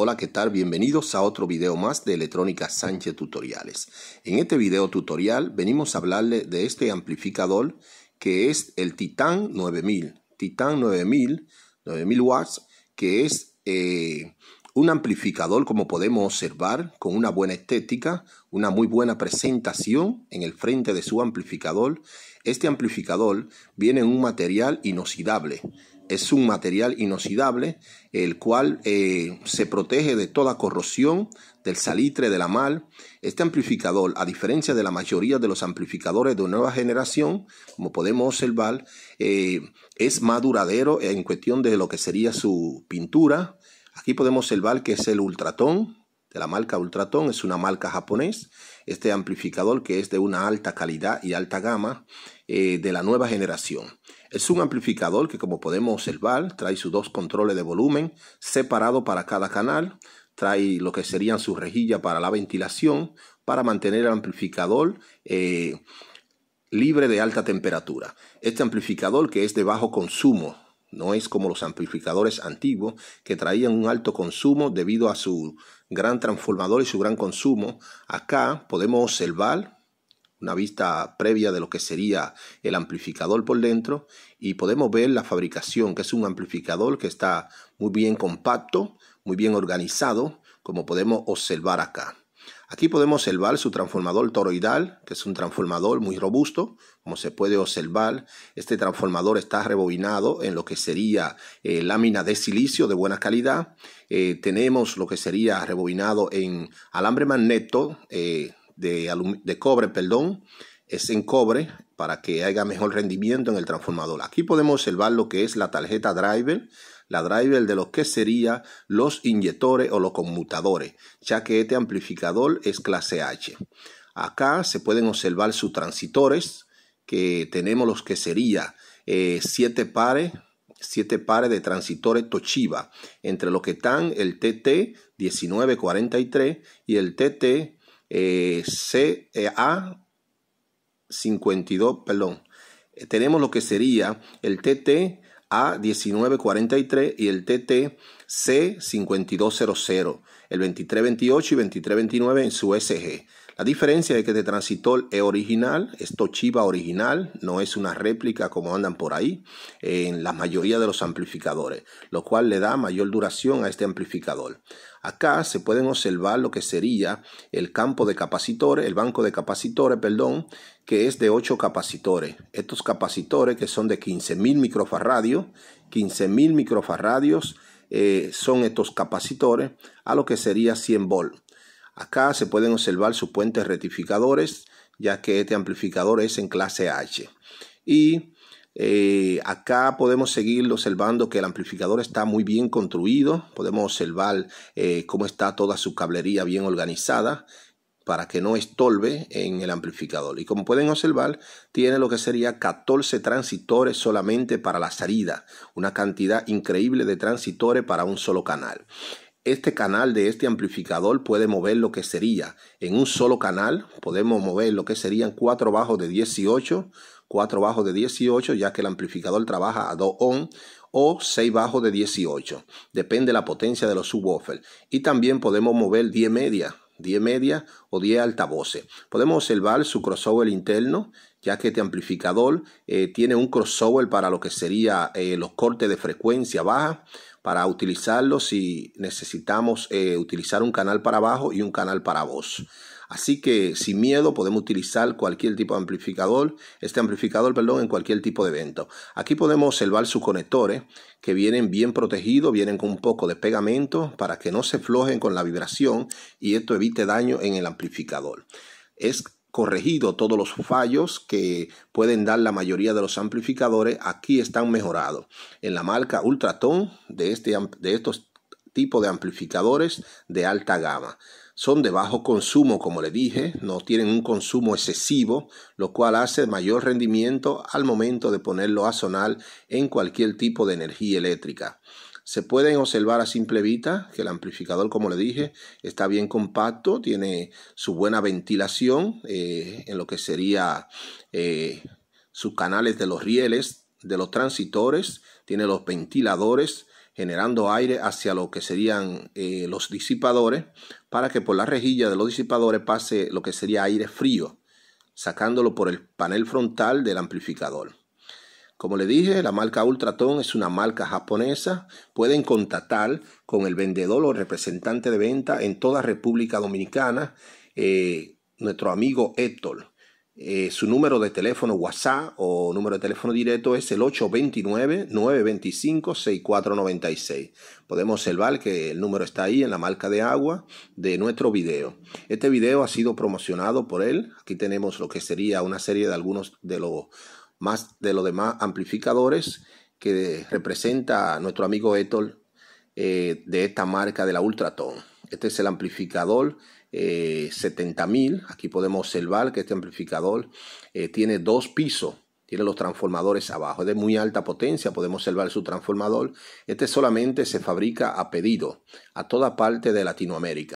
Hola, ¿qué tal? Bienvenidos a otro video más de Electrónica Sánchez Tutoriales. En este video tutorial venimos a hablarle de este amplificador que es el Titan 9000. Titan 9000, 9000 watts, que es eh, un amplificador como podemos observar con una buena estética, una muy buena presentación en el frente de su amplificador. Este amplificador viene en un material inoxidable es un material inoxidable, el cual eh, se protege de toda corrosión, del salitre, de la mal. Este amplificador, a diferencia de la mayoría de los amplificadores de nueva generación, como podemos observar, eh, es más duradero en cuestión de lo que sería su pintura. Aquí podemos observar que es el Ultraton, de la marca Ultraton, es una marca japonés. Este amplificador que es de una alta calidad y alta gama eh, de la nueva generación. Es un amplificador que como podemos observar trae sus dos controles de volumen separado para cada canal, trae lo que serían sus rejillas para la ventilación, para mantener el amplificador eh, libre de alta temperatura. Este amplificador que es de bajo consumo, no es como los amplificadores antiguos que traían un alto consumo debido a su gran transformador y su gran consumo. Acá podemos observar una vista previa de lo que sería el amplificador por dentro y podemos ver la fabricación, que es un amplificador que está muy bien compacto, muy bien organizado, como podemos observar acá. Aquí podemos observar su transformador toroidal, que es un transformador muy robusto, como se puede observar. Este transformador está rebobinado en lo que sería eh, lámina de silicio de buena calidad. Eh, tenemos lo que sería rebobinado en alambre magneto eh, de, cobre, perdón, es en cobre para que haya mejor rendimiento en el transformador. Aquí podemos observar lo que es la tarjeta driver, la driver de lo que serían los inyectores o los conmutadores, ya que este amplificador es clase H. Acá se pueden observar sus transitores, que tenemos los que sería eh, siete pares pares de transitores Toshiba, entre los que están el TT 1943 y el TT eh, CA 52, perdón, eh, tenemos lo que sería el TT A1943 y el TT C5200, el 2328 y 2329 en su SG. La diferencia es que este transitor es original, es Toshiba original, no es una réplica como andan por ahí en la mayoría de los amplificadores, lo cual le da mayor duración a este amplificador. Acá se pueden observar lo que sería el campo de capacitores, el banco de capacitores, perdón, que es de 8 capacitores. Estos capacitores que son de 15.000 microfaradios, 15.000 microfaradios eh, son estos capacitores a lo que sería 100 volts. Acá se pueden observar sus puentes rectificadores, ya que este amplificador es en clase H. Y eh, acá podemos seguir observando que el amplificador está muy bien construido. Podemos observar eh, cómo está toda su cablería bien organizada para que no estorbe en el amplificador. Y como pueden observar, tiene lo que sería 14 transitores solamente para la salida, una cantidad increíble de transitores para un solo canal. Este canal de este amplificador puede mover lo que sería en un solo canal, podemos mover lo que serían cuatro bajos de 18, cuatro bajos de 18, ya que el amplificador trabaja a 2 ohm o 6 bajos de 18, depende de la potencia de los subwoofers. Y también podemos mover 10 media, 10 media o 10 altavoces. Podemos observar su crossover interno, ya que este amplificador eh, tiene un crossover para lo que sería eh, los cortes de frecuencia baja para utilizarlo si necesitamos eh, utilizar un canal para abajo y un canal para voz. Así que sin miedo podemos utilizar cualquier tipo de amplificador, este amplificador, perdón, en cualquier tipo de evento. Aquí podemos observar sus conectores que vienen bien protegidos, vienen con un poco de pegamento para que no se flojen con la vibración y esto evite daño en el amplificador. Es corregido todos los fallos que pueden dar la mayoría de los amplificadores, aquí están mejorados. En la marca Ultraton de, este, de estos tipos de amplificadores de alta gama. Son de bajo consumo, como le dije, no tienen un consumo excesivo, lo cual hace mayor rendimiento al momento de ponerlo a sonar en cualquier tipo de energía eléctrica. Se pueden observar a simple vista que el amplificador, como le dije, está bien compacto, tiene su buena ventilación eh, en lo que sería eh, sus canales de los rieles, de los transitores, tiene los ventiladores generando aire hacia lo que serían eh, los disipadores para que por la rejilla de los disipadores pase lo que sería aire frío, sacándolo por el panel frontal del amplificador. Como le dije, la marca Ultraton es una marca japonesa. Pueden contactar con el vendedor o representante de venta en toda República Dominicana, eh, nuestro amigo Héctor. Eh, su número de teléfono WhatsApp o número de teléfono directo es el 829-925-6496. Podemos observar que el número está ahí en la marca de agua de nuestro video. Este video ha sido promocionado por él. Aquí tenemos lo que sería una serie de algunos de los más de los demás amplificadores que representa nuestro amigo Héctor eh, de esta marca de la Ultraton. Este es el amplificador eh, 70.000. Aquí podemos observar que este amplificador eh, tiene dos pisos. Tiene los transformadores abajo. Es de muy alta potencia. Podemos observar su transformador. Este solamente se fabrica a pedido a toda parte de Latinoamérica.